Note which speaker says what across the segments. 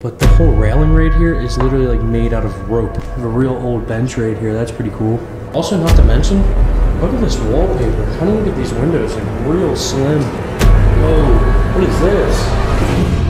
Speaker 1: But the whole railing right here is literally like made out of rope. Have a real old bench right here. That's pretty cool. Also, not to mention, look at this wallpaper. How do you look at these windows, like real slim. Whoa, what is this?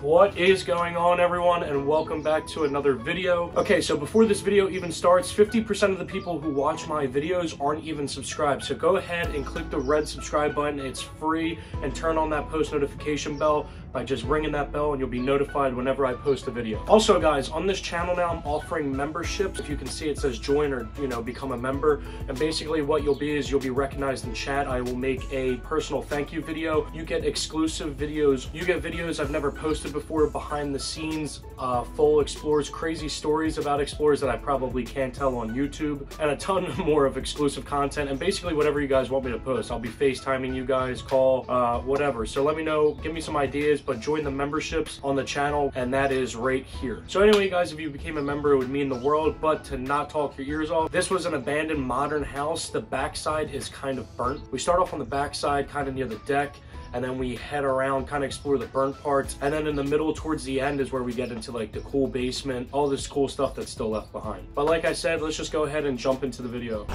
Speaker 1: What is going on everyone and welcome back to another video. Okay, so before this video even starts, 50% of the people who watch my videos aren't even subscribed. So go ahead and click the red subscribe button. It's free and turn on that post notification bell by just ringing that bell and you'll be notified whenever I post a video. Also guys, on this channel now I'm offering memberships. If you can see it says join or you know become a member and basically what you'll be is you'll be recognized in chat. I will make a personal thank you video. You get exclusive videos. You get videos I've never posted before behind the scenes, uh, full explorers, crazy stories about explorers that I probably can't tell on YouTube and a ton more of exclusive content and basically whatever you guys want me to post. I'll be FaceTiming you guys, call, uh, whatever. So let me know, give me some ideas but join the memberships on the channel, and that is right here. So anyway, guys, if you became a member, it would mean the world, but to not talk your ears off, this was an abandoned modern house. The backside is kind of burnt. We start off on the backside, kind of near the deck, and then we head around, kind of explore the burnt parts. And then in the middle, towards the end, is where we get into like the cool basement, all this cool stuff that's still left behind. But like I said, let's just go ahead and jump into the video.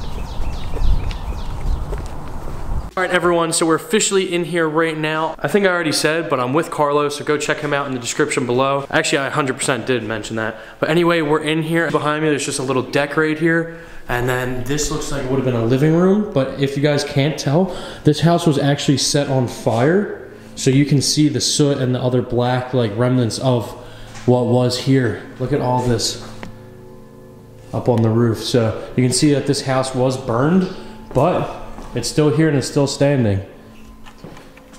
Speaker 1: All right, everyone, so we're officially in here right now. I think I already said, but I'm with Carlos, so go check him out in the description below. Actually, I 100% did mention that. But anyway, we're in here. Behind me, there's just a little deck right here. And then this looks like it would have been a living room, but if you guys can't tell, this house was actually set on fire. So you can see the soot and the other black like remnants of what was here. Look at all this up on the roof. So you can see that this house was burned, but it's still here and it's still standing.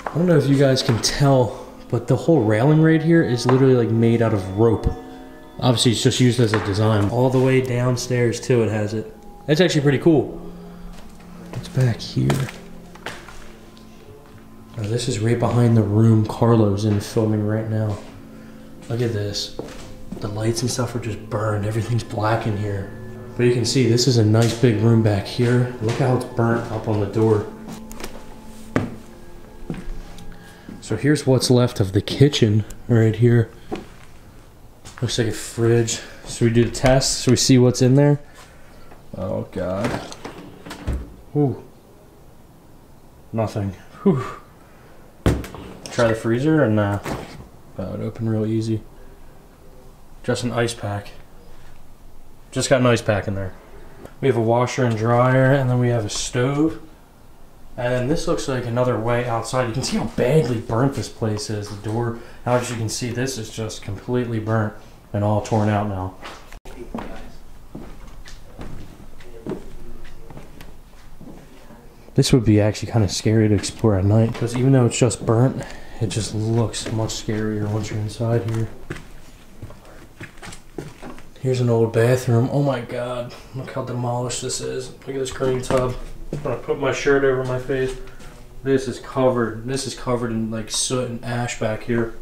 Speaker 1: I don't know if you guys can tell, but the whole railing right here is literally like made out of rope. Obviously it's just used as a design. All the way downstairs too it has it. That's actually pretty cool. It's back here? Now this is right behind the room Carlos in filming right now. Look at this. The lights and stuff are just burned. Everything's black in here. But you can see this is a nice big room back here. Look how it's burnt up on the door. So here's what's left of the kitchen right here. Looks like a fridge. So we do the test so we see what's in there. Oh god. Ooh. Nothing. Whew. Try the freezer and uh that would open real easy. Just an ice pack. Just got an ice pack in there. We have a washer and dryer, and then we have a stove. And then this looks like another way outside. You can see how badly burnt this place is. The door, as you can see, this is just completely burnt and all torn out now. This would be actually kind of scary to explore at night because even though it's just burnt, it just looks much scarier once you're inside here. Here's an old bathroom. Oh my god, look how demolished this is. Look at this green tub. I'm gonna put my shirt over my face. This is covered. This is covered in like soot and ash back here.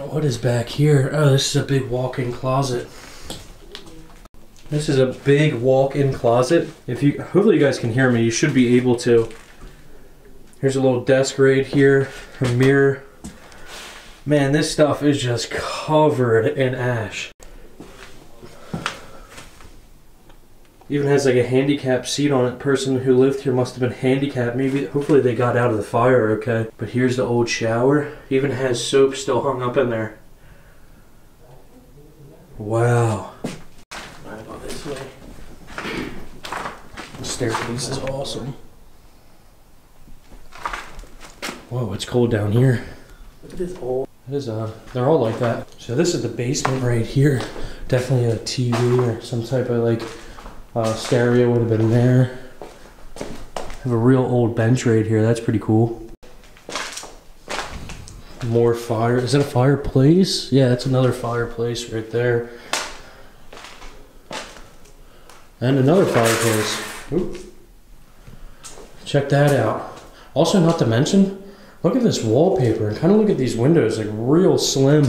Speaker 1: What is back here? Oh, this is a big walk-in closet. This is a big walk-in closet. If you, hopefully you guys can hear me. You should be able to. Here's a little desk right here, a mirror. Man, this stuff is just covered in ash. Even has like a handicap seat on it. Person who lived here must have been handicapped. Maybe, hopefully they got out of the fire okay. But here's the old shower. Even has soap still hung up in there. Wow. Right about this way. The staircase is awesome. Whoa, it's cold down here. Look at this old. It is, uh, they're all like that. So this is the basement right here. Definitely a TV or some type of like uh, stereo would have been there. Have a real old bench right here. That's pretty cool. more fire. Is that a fireplace? Yeah, that's another fireplace right there. And another fireplace. Oop. Check that out. Also, not to mention, look at this wallpaper and kind of look at these windows, like real slim.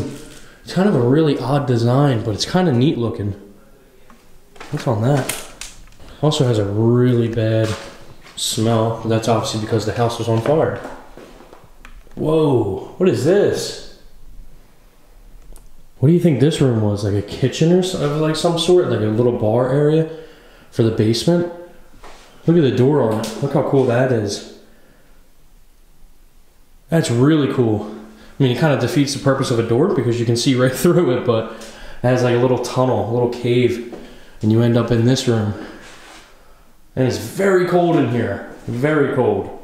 Speaker 1: It's kind of a really odd design, but it's kind of neat looking. What's on that? Also has a really bad smell. That's obviously because the house was on fire. Whoa, what is this? What do you think this room was? Like a kitchen or of like some sort? Like a little bar area for the basement? Look at the door on it. Look how cool that is. That's really cool. I mean, it kind of defeats the purpose of a door because you can see right through it, but it has like a little tunnel, a little cave, and you end up in this room. And it's very cold in here. Very cold.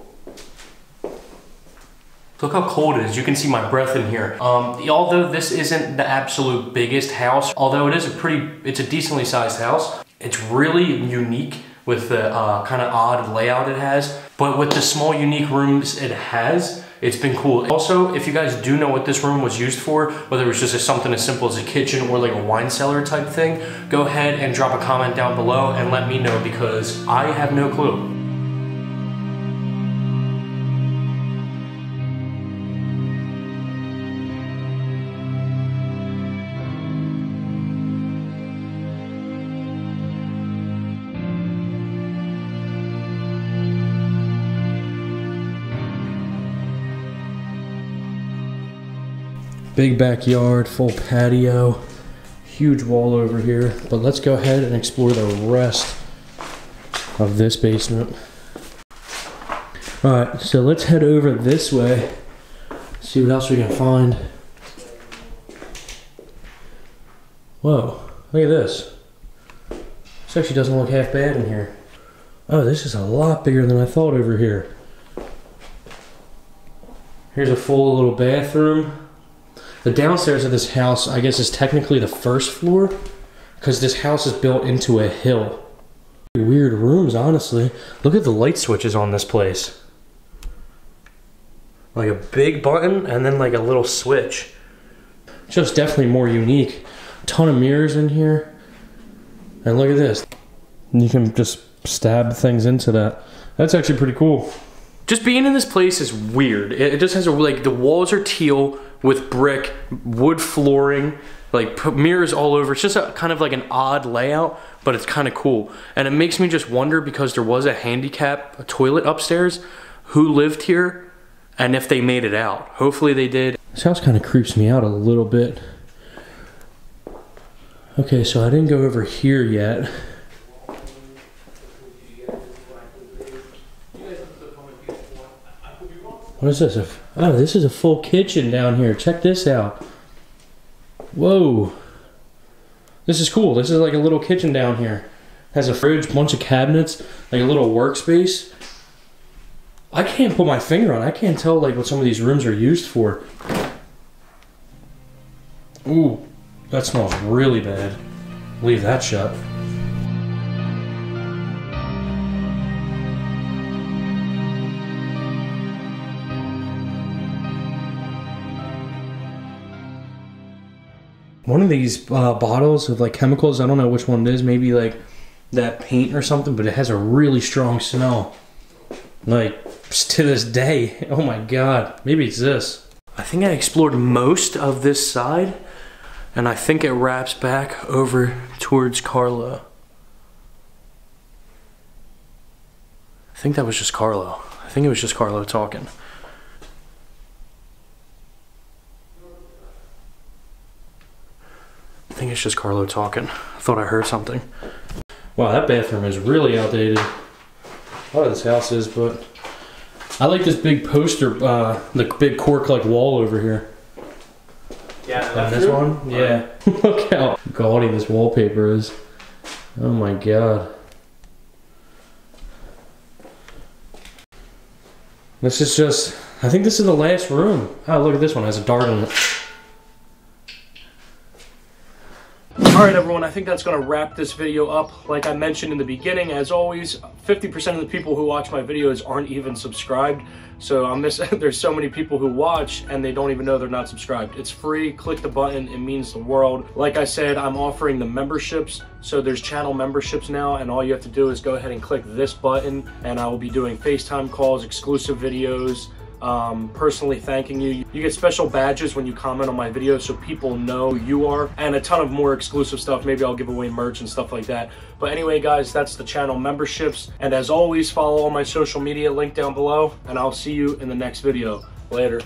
Speaker 1: Look how cold it is. You can see my breath in here. Um, although this isn't the absolute biggest house, although it is a pretty, it's a decently sized house, it's really unique with the uh, kind of odd layout it has. But with the small unique rooms it has, it's been cool. Also, if you guys do know what this room was used for, whether it was just something as simple as a kitchen or like a wine cellar type thing, go ahead and drop a comment down below and let me know because I have no clue. Big backyard, full patio, huge wall over here. But let's go ahead and explore the rest of this basement. All right, so let's head over this way, see what else we can find. Whoa, look at this. This actually doesn't look half bad in here. Oh, this is a lot bigger than I thought over here. Here's a full little bathroom. The downstairs of this house, I guess, is technically the first floor because this house is built into a hill. Weird rooms, honestly. Look at the light switches on this place. Like a big button and then like a little switch. Just definitely more unique. Ton of mirrors in here. And look at this. You can just stab things into that. That's actually pretty cool. Just being in this place is weird. It just has a, like, the walls are teal with brick, wood flooring, like mirrors all over. It's just a, kind of like an odd layout, but it's kind of cool. And it makes me just wonder because there was a handicap a toilet upstairs, who lived here and if they made it out. Hopefully they did. This house kind of creeps me out a little bit. Okay, so I didn't go over here yet. What is this? Oh, this is a full kitchen down here. Check this out. Whoa. This is cool. This is like a little kitchen down here. Has a fridge, bunch of cabinets, like a little workspace. I can't put my finger on. I can't tell like what some of these rooms are used for. Ooh, that smells really bad. Leave that shut. One of these uh, bottles of like chemicals. I don't know which one it is. Maybe like that paint or something, but it has a really strong smell. Like to this day. Oh my god. Maybe it's this. I think I explored most of this side, and I think it wraps back over towards Carlo. I think that was just Carlo. I think it was just Carlo talking. I think it's just Carlo talking. I thought I heard something. Wow, that bathroom is really outdated. A lot of this house is, but I like this big poster, uh, the big cork like wall over here.
Speaker 2: Yeah,
Speaker 1: this one? Yeah. Look how gaudy this wallpaper is. Oh my god. This is just, I think this is the last room. Oh, look at this one, it has a dart in it. All right, everyone, I think that's to wrap this video up. Like I mentioned in the beginning, as always, 50% of the people who watch my videos aren't even subscribed. So I'm miss there's so many people who watch and they don't even know they're not subscribed. It's free. Click the button. It means the world. Like I said, I'm offering the memberships. So there's channel memberships now and all you have to do is go ahead and click this button and I will be doing FaceTime calls, exclusive videos, um, personally thanking you. You get special badges when you comment on my videos so people know who you are, and a ton of more exclusive stuff. Maybe I'll give away merch and stuff like that. But anyway, guys, that's the channel memberships. And as always, follow all my social media link down below, and I'll see you in the next video. Later.